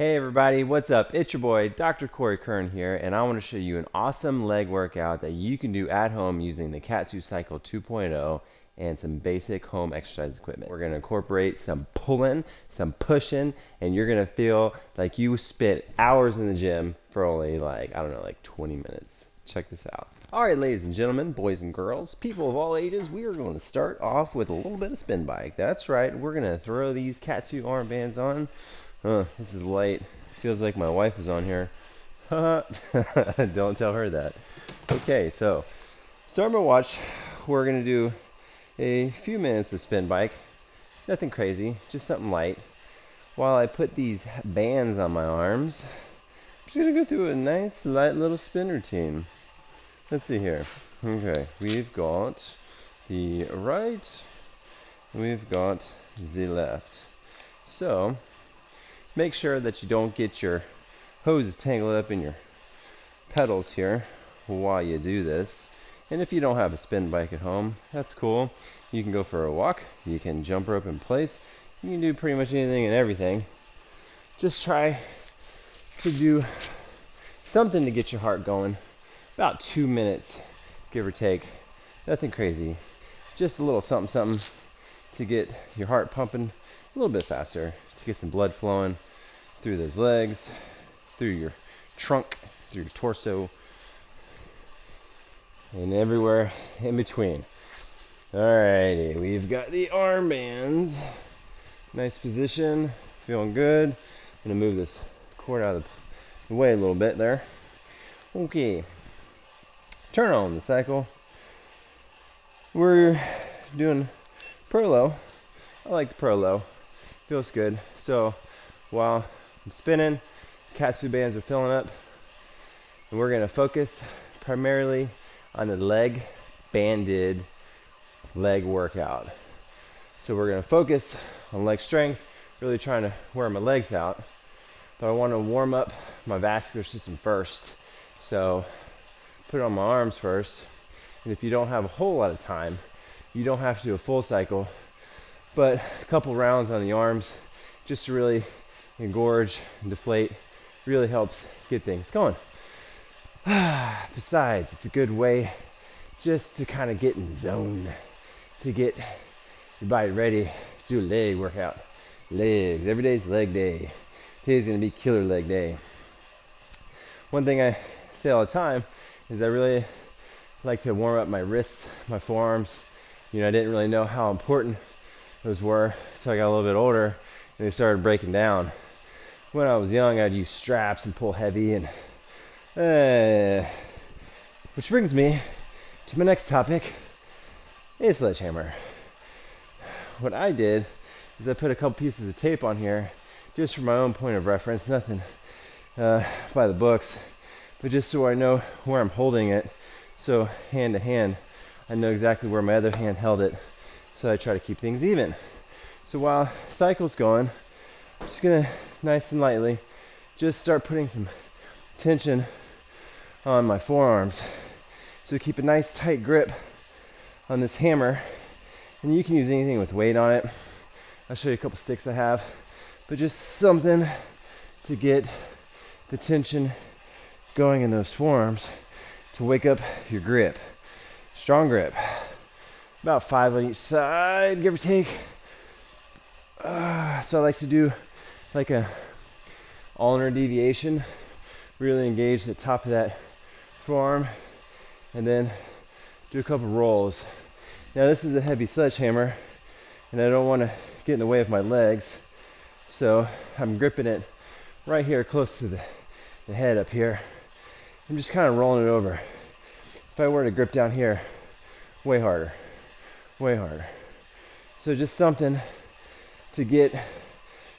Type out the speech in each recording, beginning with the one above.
Hey everybody, what's up? It's your boy, Dr. Cory Keirn here, and I want to show you an awesome leg workout that you can do at home using the KAATSU Cycle 2.0 and some basic home exercise equipment. We're going to incorporate some pulling, some pushing, and you're going to feel like you spent hours in the gym for only like, I don't know, like 20 minutes. Check this out. All right, ladies and gentlemen, boys and girls, people of all ages, we are going to start off with a little bit of spin bike. That's right, we're going to throw these KAATSU armbands on Huh, this is light. Feels like my wife is on here. Don't tell her that. Okay, so start my watch. We're gonna do a few minutes of spin bike. Nothing crazy, just something light. While I put these bands on my arms, I'm just gonna go through a nice light little spin routine. Let's see here. Okay, we've got the right, we've got the left. So make sure that you don't get your hoses tangled up in your pedals here while you do this. And if you don't have a spin bike at home, that's cool. You can go for a walk, you can jump rope in place, you can do pretty much anything and everything. Just try to do something to get your heart going. About two minutes, give or take. Nothing crazy. Just a little something something to get your heart pumping a little bit faster, to get some blood flowing through those legs, through your trunk, through your torso, and everywhere in between. Alrighty, we've got the armbands. Nice position, feeling good. I'm gonna move this cord out of the way a little bit there. Okay, turn on the cycle. We're doing Pro-Low. I like the Pro-Low, feels good. So while I'm spinning, KAATSU bands are filling up, and we're gonna focus primarily on the leg banded leg workout. So we're gonna focus on leg strength, really trying to wear my legs out. But I wanna warm up my vascular system first. So put it on my arms first. And if you don't have a whole lot of time, you don't have to do a full cycle, but a couple rounds on the arms just to really engorge and deflate really helps get things going. Besides, it's a good way just to kind of get in zone, to get your body ready to do a leg workout. Legs. Every day's leg day. Today's gonna be killer leg day. One thing I say all the time is I really like to warm up my wrists, my forearms. You know, I didn't really know how important those were until I got a little bit older and they started breaking down. When I was young, I'd use straps and pull heavy and uh, which brings me to my next topic, a sledgehammer. What I did is I put a couple pieces of tape on here just for my own point of reference, nothing uh, by the books, but just so I know where I'm holding it. So hand to hand, I know exactly where my other hand held it. So I try to keep things even. So while cycle's going, I'm just gonna nice and lightly just start putting some tension on my forearms. So keep a nice tight grip on this hammer. And you can use anything with weight on it. I'll show you a couple sticks I have. But just something to get the tension going in those forearms to wake up your grip. Strong grip. About five on each side, give or take. Uh, so I like to do like a ulnar deviation. Really engage the top of that forearm and then do a couple rolls. Now this is a heavy sledgehammer and I don't want to get in the way of my legs. So I'm gripping it right here close to the, the head up here. I'm just kind of rolling it over. If I were to grip down here, way harder, way harder. So just something to get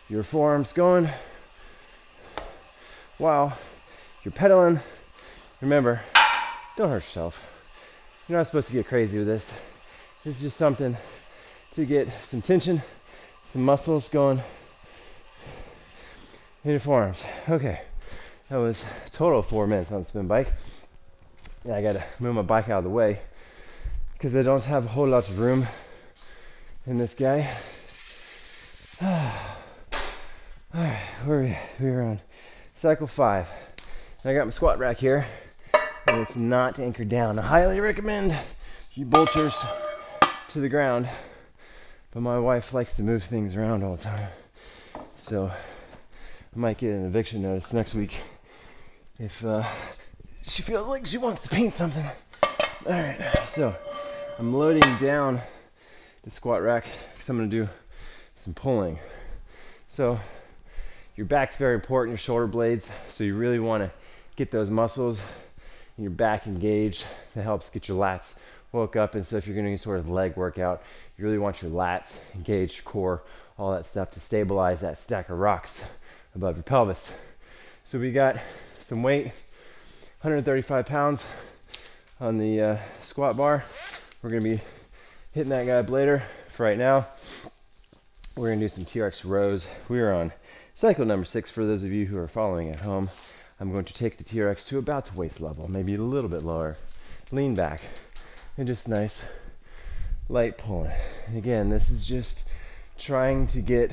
your forearms going while you're pedaling. Remember, don't hurt yourself. You're not supposed to get crazy with this. This is just something to get some tension, some muscles going in your forearms. Okay, that was total four minutes on the spin bike. Yeah, I gotta move my bike out of the way because I don't have a whole lot of room in this guy. Alright, where are we? We're on cycle five. I got my squat rack here, and it's not anchored down. I highly recommend you bolt yours to the ground, but my wife likes to move things around all the time. So I might get an eviction notice next week if uh, she feels like she wants to paint something. All right, so I'm loading down the squat rack because I'm gonna do some pulling. So your back's very important, your shoulder blades. So you really wanna get those muscles in your back engaged. That helps get your lats woke up. And so if you're gonna do sort of leg workout, you really want your lats engaged, core, all that stuff to stabilize that stack of rocks above your pelvis. So we got some weight, 135 pounds on the uh, squat bar. We're gonna be hitting that guy up later. For right now, we're gonna do some TRX rows. We are on cycle number six for those of you who are following at home. I'm going to take the TRX to about to waist level, maybe a little bit lower. Lean back and just nice light pulling. And again, this is just trying to get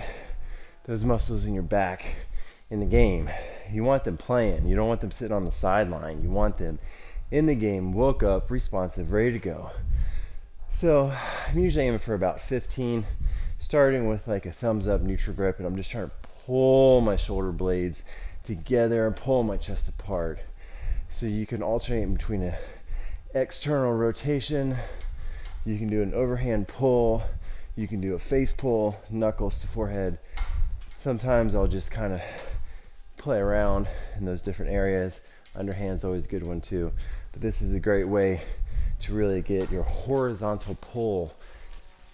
those muscles in your back in the game. You want them playing. You don't want them sitting on the sideline. You want them in the game, woke up, responsive, ready to go. So I'm usually aiming for about 15, starting with like a thumbs up neutral grip, and I'm just trying to pull my shoulder blades together and pull my chest apart. So you can alternate between an external rotation, you can do an overhand pull, you can do a face pull, knuckles to forehead. Sometimes I'll just kind of play around in those different areas. Underhand's always a good one too. But this is a great way to really get your horizontal pull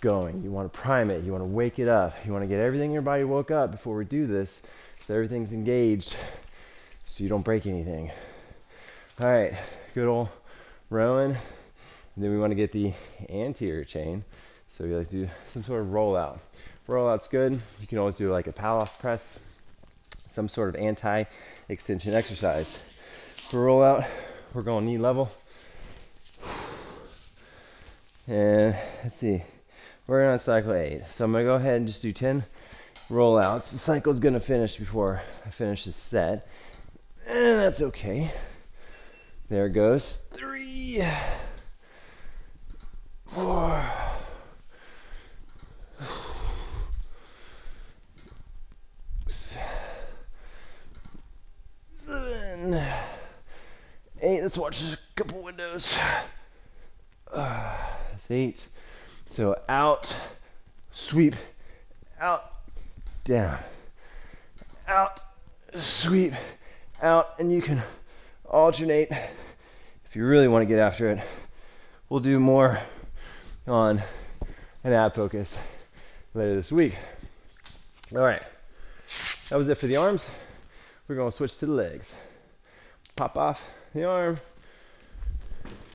going. You want to prime it, you want to wake it up, you want to get everything in your body woke up before we do this so everything's engaged so you don't break anything. All right, good old rowing. And then we want to get the anterior chain. So we like to do some sort of rollout. Rollout's good. You can always do like a Pallof press, some sort of anti-extension exercise. For rollout, we're going knee level. And let's see, we're on cycle eight. So I'm gonna go ahead and just do 10 rollouts. The cycle's gonna finish before I finish this set. And that's okay. There goes three, four, seven, eight. Let's watch a couple windows. Uh, eight. So out, sweep, out, down, out, sweep, out, and you can alternate if you really want to get after it. We'll do more on an ab focus later this week. All right, that was it for the arms. We're going to switch to the legs. Pop off the arm,